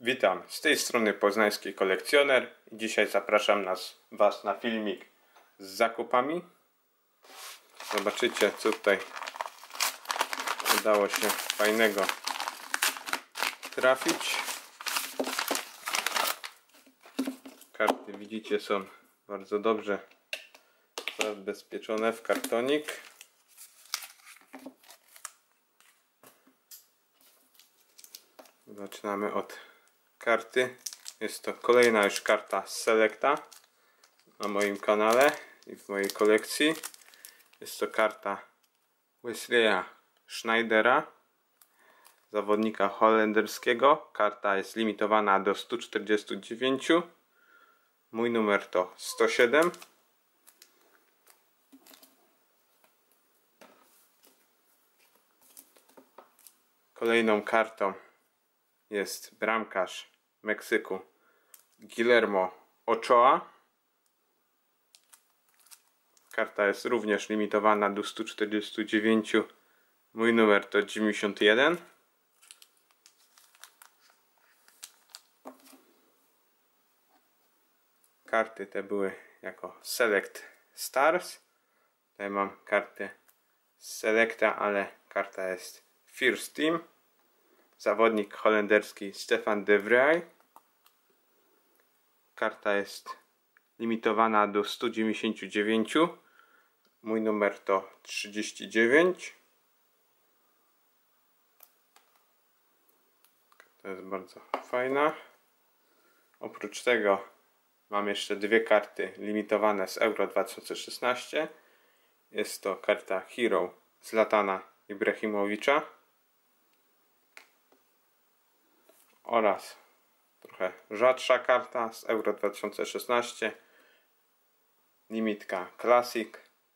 Witam, z tej strony poznański kolekcjoner. Dzisiaj zapraszam nas, Was na filmik z zakupami. Zobaczycie, co tutaj udało się fajnego trafić. Karty widzicie są bardzo dobrze zabezpieczone w kartonik. Zaczynamy od karty. Jest to kolejna już karta Selecta na moim kanale i w mojej kolekcji. Jest to karta Wesleya Schneidera, zawodnika holenderskiego. Karta jest limitowana do 149. Mój numer to 107. Kolejną kartą jest bramkarz Meksyku Guillermo Ochoa. Karta jest również limitowana do 149. Mój numer to 91. Karty te były jako Select Stars. Tutaj mam kartę Selecta, ale karta jest First Team zawodnik holenderski Stefan de Vrij. Karta jest limitowana do 199. Mój numer to 39. To jest bardzo fajna. Oprócz tego mam jeszcze dwie karty limitowane z Euro 2016. Jest to karta Hero z Latana Ibrahimowicza oraz trochę rzadsza karta z Euro 2016 limitka Classic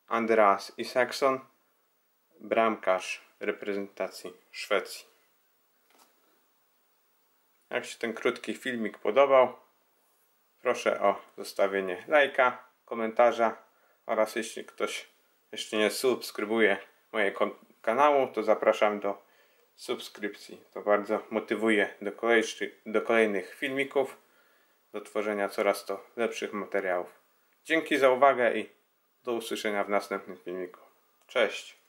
Andreas Isaksson bramkarz reprezentacji Szwecji. Jak się ten krótki filmik podobał proszę o zostawienie lajka, komentarza oraz jeśli ktoś jeszcze nie subskrybuje mojego kanału to zapraszam do subskrypcji. To bardzo motywuje do, do kolejnych filmików, do tworzenia coraz to lepszych materiałów. Dzięki za uwagę i do usłyszenia w następnym filmiku. Cześć!